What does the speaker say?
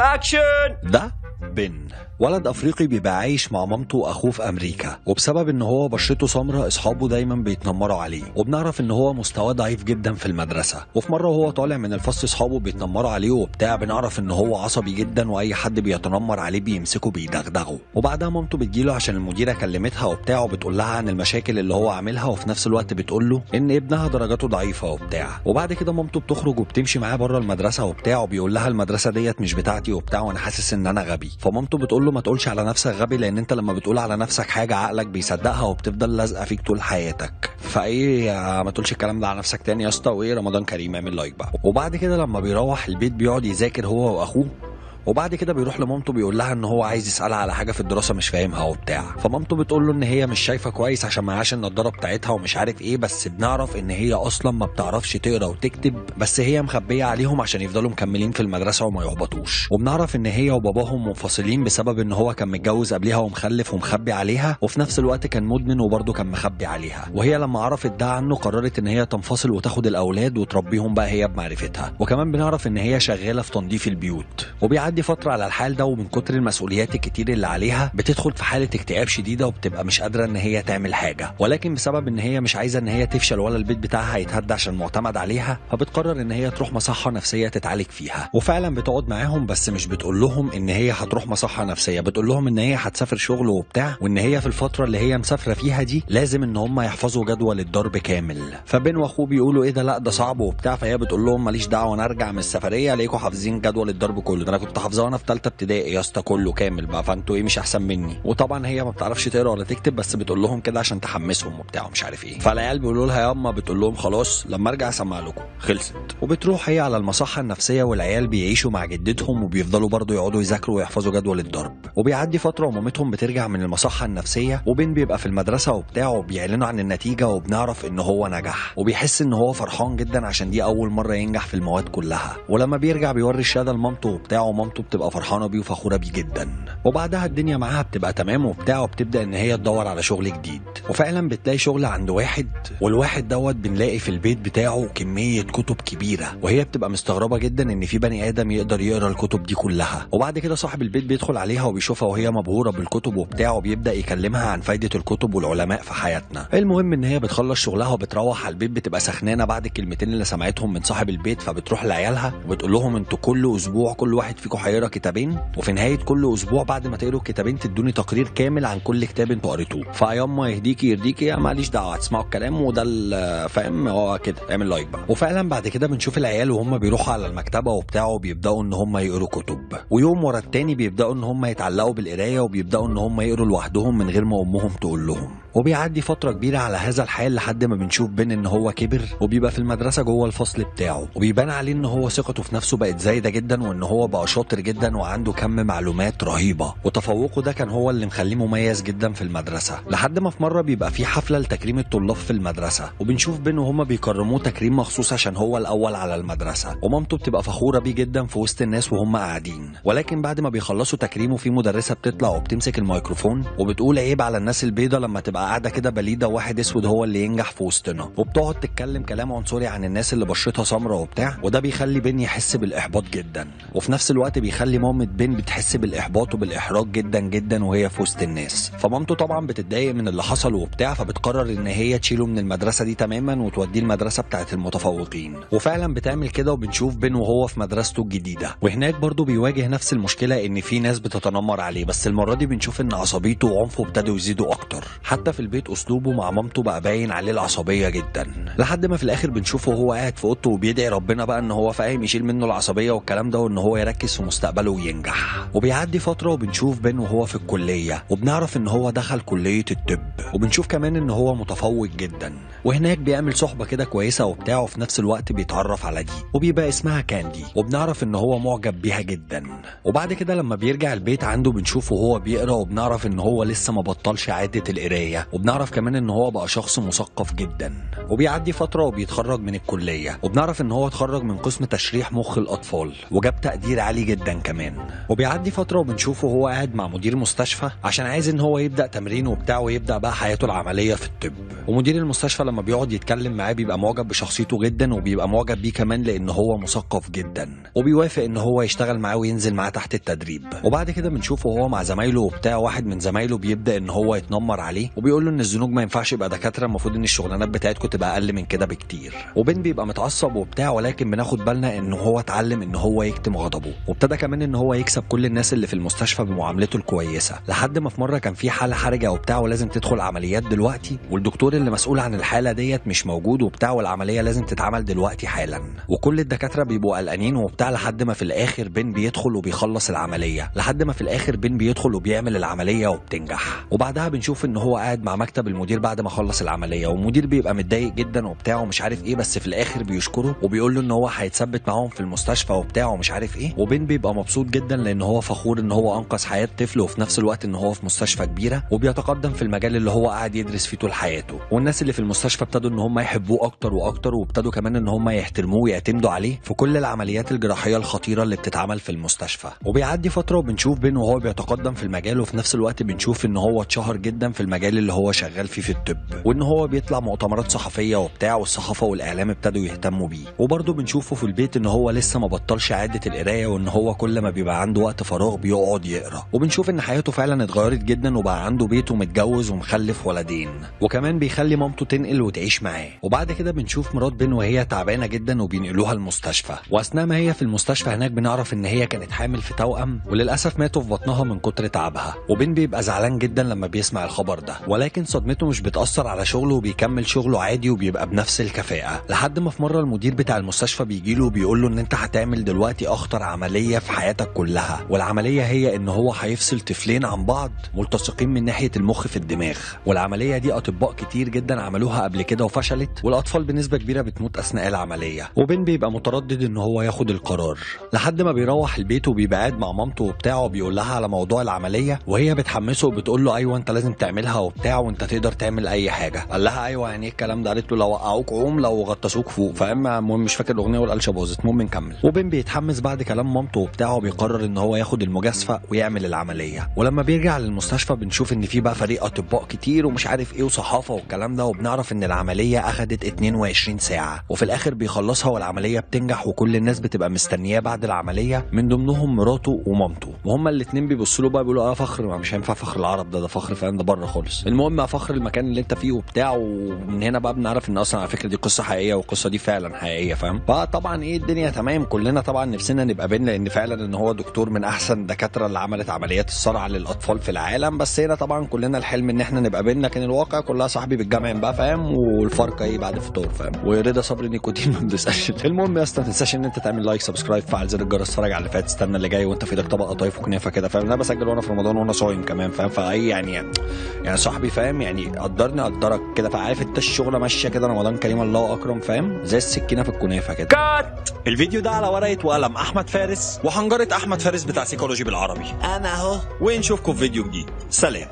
اكشن ده بن. ولد أفريقي بيبقى عايش مع مامته واخوه في أمريكا وبسبب إن هو بشرته سمراء إصحابه دايما بيتنمروا عليه وبنعرف إن هو مستواه ضعيف جدا في المدرسة. وفي مرة وهو طالع من الفصل إصحابه بيتنمروا عليه وبتاع بنعرف إن هو عصبي جدا وأي حد بيتنمر عليه بيمسكه بيدغدغه. وبعدها مامته بتجيله عشان المديرة كلمتها وبتاع وبتقول لها عن المشاكل اللي هو عاملها وفي نفس الوقت بتقول له إن ابنها درجاته ضعيفة وبتاع. وبعد كده مامته بتخرج وبتمشي معاه بره المدرسة وبتاع وبيقول لها المدرسة ديت مش بتاعتي وبتاع وأنا حاسس إن أنا غبي. فمامته بتقول له ما تقولش على نفسك غبي لأن أنت لما بتقول على نفسك حاجة عقلك بيصدقها وبتفضل لازقة فيك طول حياتك. فإيه ما تقولش الكلام ده على نفسك تاني يا اسطى وإيه رمضان كريم اعمل لايك بقى. وبعد كده لما بيروح البيت بيقعد يذاكر هو وأخوه. وبعد كده بيروح لمامته بيقول لها إن هو عايز يسألها على حاجة في الدراسة مش فاهمها وبتاع. فمامته بتقول له إن هي مش شايفة كويس عشان معهاش النضارة بتاعتها ومش عارف إيه بس بنعرف إن هي أصلا ما بتعرفش تقرأ وتكتب بس هي مخبية عليهم عشان يفضلوا مكملين في المدرسة وما يهبطوش وبنعرف إن هي وباباهم منفصلين بسبب إن هو كان متجوز قبلها ومخلف ومخبي عليها وفي نفس الوقت كان مدمن وبرضه كان مخبي عليها. وهي لما عرفت ده عنه قررت إن هي تنفصل وتاخد الأولاد وتربيهم بقى هي بمعرفتها. وكمان بنعرف إن هي شغالة في تنظيف البيوت. وبيعدي فترة على الحال ده ومن كتر المسؤوليات الكتير اللي عليها بتدخل في حالة اكتئاب شديدة وبتبقى مش قادرة إن هي تعمل حاجة. ولكن بسبب إن هي مش عايزة إن هي تفشل ولا البيت بتاعها هيتهد عشان معتمد عليها فبتقرر إن هي تروح مصحة نفسية تتعالج فيها. وفعلا بتقعد معاهم بس مش بتقول لهم إن هي هتروح مصحة نفسية. بتقول لهم إن هي هتسافر شغل وبتاع وإن هي في الفترة اللي هي مسافرة فيها دي لازم إن هم يحفظوا جدول الضرب كامل. فبين وأخوه بيقولوا إيه ده لأ ده صعب وبتاع. فهي بتقول لهم ماليش دعوة أنا أرجع من السفرية الاقيكم حافظين جدول الضرب كله. ده أنا كنت حافظاه وأنا في ثالثه ابتدائي يا اسطى كله كامل بقى. فانتوا إيه مش احسن مني. وطبعا هي ما بتعرفش تقرا ولا تكتب بس بتقول لهم كده عشان تحمسهم وبتاع ومش عارف إيه. فالعيال بيقولوا لها يا اما بتقول لهم خلاص لما ارجع اسمع لكم. خلصت. وبتروح هي على المصحة النفسية والعيال بيعيشوا مع جدتهم وبيفضلوا برضه يقعدوا يذاكروا ويحفظوا جدول الضرب. وبيعدي فترة ومامتهم بترجع من المصحة النفسية وبين بيبقى في المدرسة وبتاع وبيعلنوا عن النتيجة وبنعرف إن هو نجح. وبيحس إن هو فرحان جدا عشان دي أول مرة ينجح في المواد كلها. ولما بيرجع بيوري الشهادة لمامته وبتاع ومامته بتبقى فرحانة بيه وفخورة بيه جدا. وبعدها الدنيا معاها بتبقى تمام وبتاع وبتبدأ إن هي تدور على شغل جديد. وفعلا بتلاقي شغل عند واحد والواحد دوت بنلاقي في البيت بتاعه كمية كتب كبيرة. وهي بتبقى مستغربة جدا إن في بني آدم يقدر يقرأ الكتب دي كلها. وبعد كده صاحب البيت بيدخل عليها وبيشوفها وهي مبهورة بالكتب وبتاع وبيبدأ يكلمها عن فايدة الكتب والعلماء في حياتنا. المهم إن هي بتخلص شغلها وبتروح على البيت بتبقى سخنانة بعد الكلمتين اللي سمعتهم من صاحب البيت فبتروح لعيالها وبتقول لهم أنتوا كل أسبوع كل واحد فيكم هيقرا كتابين وفي نهاية كل أسبوع بعد ما تقروا الكتابين تدوني تقرير كامل عن كل كتاب أنتوا قريتوه. فياما يهديكي يرضيكي يا ماليش دعوة هتسمعوا الكلام وده فاهم؟ هو كده اعمل لايك بقى. وفعلا بعد كده بنشوف العيال وهم بيروحوا على المكتبة وبتاع وبيبدأوا إن هم يقروا كتب. ويوم ورا التاني بيبدأوا إن هم يتعلقوا بالقراية وبيبدأوا إن هم يقروا لوحدهم من غير ما أمهم تقول لهم. وبيعدي فترة كبيرة على هذا الحال لحد ما بنشوف بين إن هو كبر وبيبقى في المدرسة جوه الفصل بتاعه. وبيبان عليه إن هو ثقته في نفسه بقت زايدة جدا وإن هو بقى شاطر جدا وعنده كم معلومات رهيبة. وتفوقه ده كان هو اللي مخليه مميز جدا في المدرسة. لحد ما في مرة بيبقى في حفلة لتكريم الطلاب في المدرسة. وبنشوف بين وهما بيكرموه تكريم مخصوص عشان هو الأول على المدرسة. ومامته بتبقى فخورة بيه جدا في وسط الناس وهم قاعدين. ولكن بعد ما بيخلصوا تكريمه في مدرسة بتطلع وبتمسك الميكروفون وبتقول عيب على الناس البيضة لما تبقى قاعدة كده بليدة وواحد أسود هو اللي ينجح في وسطنا. وبتقعد تتكلم كلام عنصري عن الناس اللي بشرتها سمراء وبتاع وده بيخلي بين يحس بالإحباط جدا. وفي نفس الوقت بيخلي مامة بين بتحس بالإحباط وبالإحراج جدا جدا وهي في وسط الناس. فمامته طبعا بتتضايق من اللي حصل وبتاع فبتقرر إن هي تشيله من المدرسة دي تماما وتوديه المدرسة بتاعت المتفوقين. وفعلا بتعمل كده وبنشوف بين وهو في مدرسته الجديدة. وهناك برضه بيواجه نفس المشكلة إن في ناس بتتنمر عليه بس المرة دي بنشوف إن عصبيته وعنفه ابتدوا يزيدوا أكتر. حتى في البيت أسلوبه مع مامته بقى باين عليه العصبية جدا. لحد ما في الآخر بنشوفه وهو قاعد في أوضته وبيدعي ربنا بقى إن هو فاهم يشيل منه العصبية والكلام ده وإن هو يركز في مستقبله وينجح. وبيعدي فترة وبنشوف بين وهو في الكلية وبنعرف إن هو دخل كلية الطب وبنشوف كمان إن هو متفوق جدا. وهناك بيعمل صحبة كده كويسة وبتاع وفي نفس الوقت بيتعرف على دي وبيبقى اسمها كاندي وبنعرف إن هو معجب بيها جدا. وبعد كده لما بيرجع البيت عنده بنشوفه وهو بيقرأ وبنعرف إن هو لسه ما بطلش عادة القراية. وبنعرف كمان إن هو بقى شخص مثقف جدا. وبيعدي فترة وبيتخرج من الكلية. وبنعرف إن هو اتخرج من قسم تشريح مخ الأطفال. وجاب تقدير عالي جدا كمان. وبيعدي فترة وبنشوفه وهو قاعد مع مدير مستشفى عشان عايز إن هو يبدأ تمرين وبتاع ويبدأ بقى حياته العملية في الطب. ومدير المستشفى لما بيقعد يتكلم معاه بيبقى معجب بشخصيته جدا وبيبقى معجب بيه كمان لأن هو مثقف جدا. وبيوافق إن هو يشتغل معاه وينزل معاه تحت التدريب. وبعد كده بنشوفه هو مع زمايله وبتاع. واحد من زمايله بيبدأ إن هو يتنمر عليه. وبيقول له إن الزنوج ما ينفعش يبقى دكاترة المفروض إن الشغلانات بتاعتكم تبقى أقل من كده بكتير. وبن بيبقى متعصب وبتاع ولكن بناخد بالنا إن هو اتعلم إن هو يكتم غضبه. وابتدى كمان إن هو يكسب كل الناس اللي في المستشفى بمعاملته الكويسة. لحد ما في مرة كان في حالة حرجة وبتاع ولازم تدخل عمليات دلوقتي. والدكتور اللي مسؤول عن الحالة ديت مش موجود وبتاع والعملية لازم تتعمل دلوقتي حالا. وكل الدكاترة بيبقوا قلقانين وبتاع لحد ما في الآخر بن بيدخل وبيخلص العملية. لحد ما في الآخر بن بيدخل وبيعمل العملية وبتنجح. وبعدها بنشوف إن هو قاعد مع مكتب المدير بعد ما خلص العملية والمدير بيبقى متضايق جدا وبتاع ومش عارف إيه بس في الآخر بيشكره وبيقول له إن هو هيتثبت معاهم في المستشفى وبتاع ومش عارف إيه. وبن بيبقى مبسوط جدا لأن هو فخور إن هو أنقذ حياة طفل وفي نفس الوقت إن هو في مستشفى كبيرة وبيتقدم في المجال اللي هو قاعد يدرس فيه طول حياته. والناس اللي في المستشفى ابتدوا إن هم يحبوه أكتر وأكتر وابتدوا كمان إن هم يحترموه ويعتمدوا عليه في كل العمليات الجراحية الخطيرة اللي بتتعمل في المستشفى. وبيعدي فترة وبنشوف بين وهو بيتقدم في المجال وفي نفس الوقت بنشوف إن هو اتشهر جدا في المجال اللي هو شغال فيه في الطب. وإن هو بيطلع مؤتمرات صحفية وبتاع والصحافة والإعلام ابتدوا يهتموا بيه. وبرضه بنشوفه في البيت إن هو لسه ما بطلش عادة القراية وإن هو كل ما بيبقى عنده وقت فراغ بيقعد يقرأ. وبنشوف إن حياته فعلا اتغيرت جدا وبقى عنده بيت ومتجوز ومخلف ولدين. وكمان بيخلي مامته تنقل وتعيش معاه. وبعد كده بنشوف مرات بين وهي تعبانة جدا وبينقلوها المستشفى. وأثناء ما هي في المستشفى هناك بنعرف إن هي كانت حامل في توأم وللأسف ماتوا في بطنها من كتر تعبها. وبين بيبقى زعلان جدا لما بيسمع الخبر ده. ولكن صدمته مش بتأثر على شغله وبيكمل شغله عادي وبيبقى بنفس الكفاءة. لحد ما في مرة المدير بتاع المستشفى بيجي له وبيقول له إن أنت هتعمل دلوقتي أخطر عملية في حياتك كلها والعملية هي إن هو هيفصل طفلين عن بعض ملتصقين من ناحية المخ في الدماغ. والعملية دي أطباء كتير جدا عملوها قبل كده وفشلت والأطفال بنسبة كبيرة بتموت أثناء العملية. وبين بيبقى متردد إن هو ياخد القرار. لحد ما بيروح البيت وبيبقى قاعد مع مامته وبتاع وبيقول لها على موضوع العملية وهي بتحمسه وبتقول له أيوه أنت لازم تعملها وبتاع. وانت تقدر تعمل اي حاجة. قال لها أيوه يعني إيه الكلام ده؟ قالت له لو وقعوك عوم لو غطسوك فوق. فاما المهم مش فاكر الأغنية والقلشه باظت. المهم نكمل. وبين بيتحمس بعد كلام مامته وبتاع وبيقرر إن هو ياخد المجازفة ويعمل العملية. ولما بيرجع للمستشفى بنشوف إن في بقى فريق أطباء كتير ومش عارف إيه وصحافة والكلام ده وبنعرف إن العملية أخدت 22 ساعة. وفي الآخر بيخلصها والعملية بتنجح وكل الناس بتبقى مستنياه بعد العملية من ضمنهم مراته ومامته. وهما الاثنين بيبصوا له بقى بيقولوا آه فخر. ما مش هينفع فخر العرب ده ده فخر فاهم؟ ده بره خالص. المهم فخر المكان اللي انت فيه وبتاع ومن هنا بقى بنعرف ان أصلا على فكرة دي قصة حقيقية والقصة دي فعلا حقيقية فاهم؟ فطبعا إيه الدنيا تمام كلنا طبعا نفسنا نبقى بين لأن فعلا إن هو دكتور من أحسن الدكاتره اللي عملت عمليات الصرع للأطفال في العالم بس هنا طبعا كلنا الحلم إن إحنا نبقى بين لكن الواقع كلها صاحبي بالجامع بقى فاهم؟ والفرق إيه بعد الفطار فاهم؟ ورضا صبري نيكوتين ما بتسالش المهم يا اسطى ما تنساش إن انت تعمل like subscribe فعل زر الجرس اتفرج على اللي فات استنى اللي جاي وانت في إيدك طبق قطايف وكنافة كده فاهم؟ أنا بسجل وأنا في رمضان وأنا صايم كمان فاهم؟ فأي يعني يعني صاحبي فاهم؟ يعني قدرني أقدرك كده فعارف انت الشغلة ماشية كده رمضان كريم الله أكرم فاهم؟ زي السكينة في الكنافة كده. كان الفيديو ده على ورقة وقلم أحمد فارس وحنجره أحمد فارس بتاع سيكولوجي بالعربي. أنا أهو. ونشوفكم في فيديو جديد. سلام.